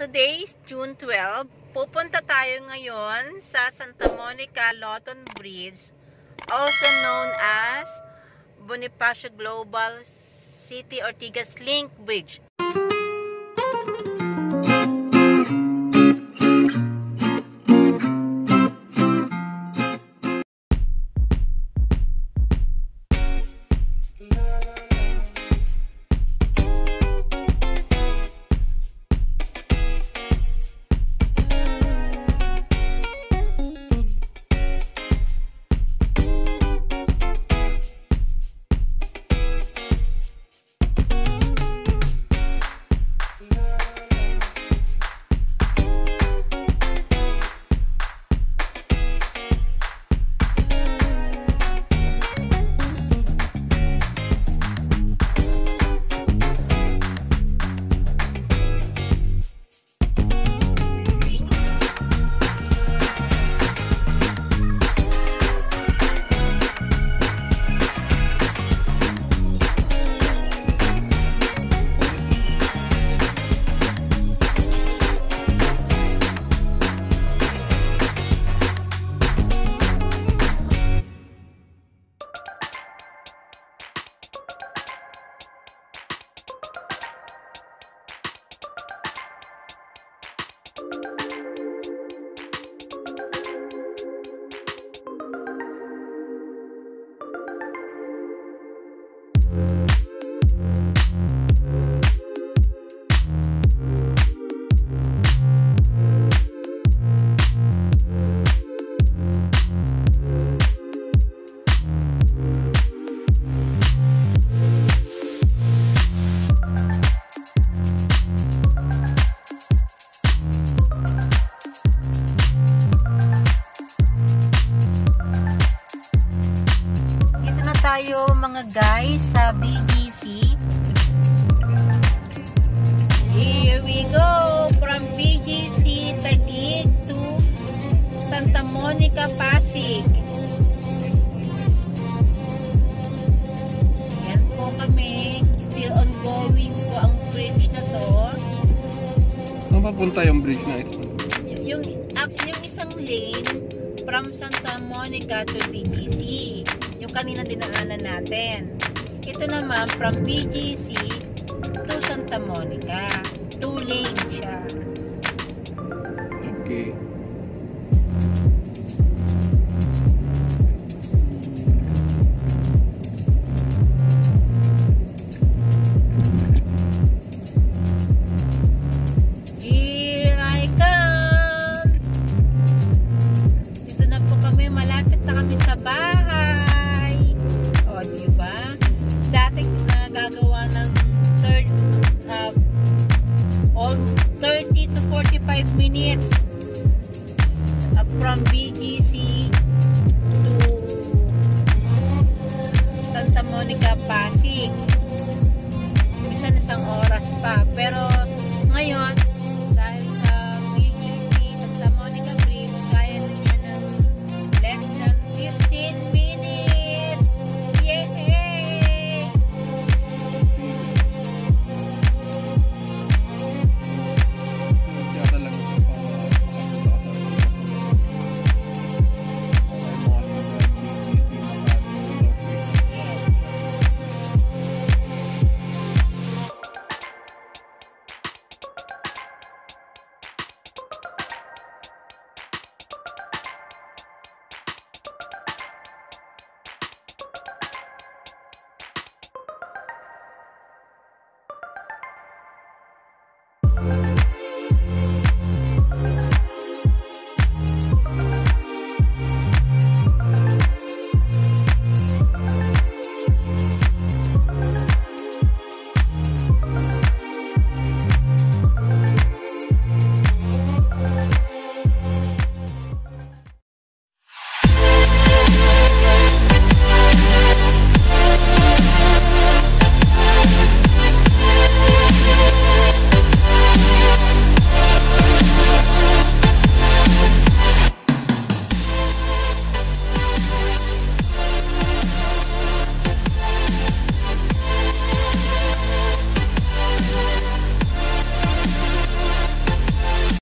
Today is June 12. Pupunta tayo ngayon sa Santa Monica Lawton Bridge, also known as Bonifacio Global City Ortigas Link Bridge. Guys sa BGC. Here we go from BGC Taguig to Santa Monica Pasig. Yan po kami. Still ongoing po ang bridge na to. Saan papunta yung bridge na ito? Yung, ak- yung isang lane from Santa Monica to BGC. Yung kanina dinaanan natin. Ito naman from BGC to Santa Monica. Two lane 5 minutes uh, from BGC